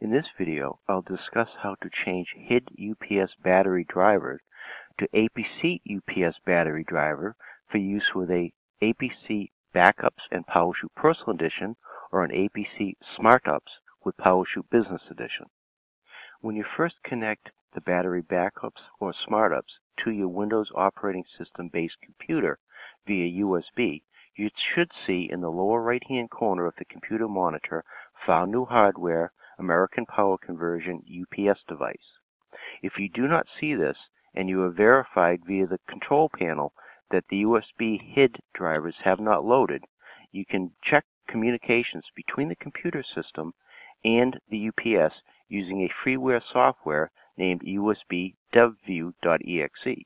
In this video, I'll discuss how to change HID UPS battery driver to APC UPS battery driver for use with a APC Back-UPS and PowerChute Personal Edition or an APC Smart-UPS with PowerChute Business Edition. When you first connect the battery backups or Smart-UPS to your Windows operating system based computer via USB, you should see in the lower right hand corner of the computer monitor Found New Hardware American Power Conversion UPS device. If you do not see this and you have verified via the control panel that the USB HID drivers have not loaded, you can check communications between the computer system and the UPS using a freeware software named USB Deview.exe.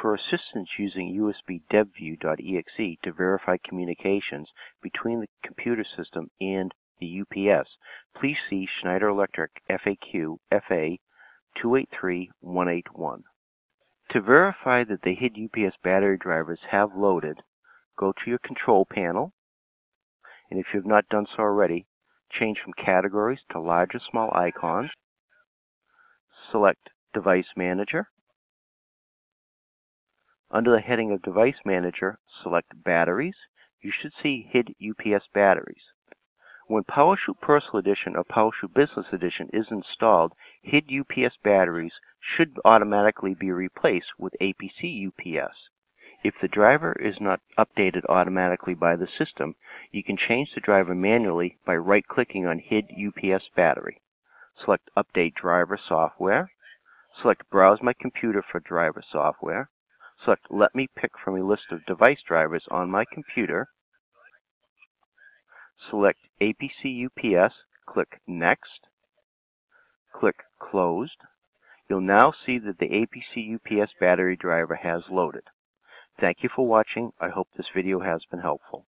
For assistance using USB Deview.exe to verify communications between the computer system and the UPS, please see Schneider Electric FAQ FA 283181. To verify that the HID UPS battery drivers have loaded, go to your control panel, and if you have not done so already, change from categories to large or small icons. Select Device Manager. Under the heading of Device Manager, select Batteries. You should see HID UPS batteries. When PowerChute Personal Edition or PowerChute Business Edition is installed, HID UPS batteries should automatically be replaced with APC UPS. If the driver is not updated automatically by the system, you can change the driver manually by right-clicking on HID UPS battery. Select Update Driver Software. Select Browse My Computer for driver software. Select Let me pick from a list of device drivers on my computer select APC UPS, click Next, click Closed. You'll now see that the APC UPS battery driver has loaded. Thank you for watching. I hope this video has been helpful.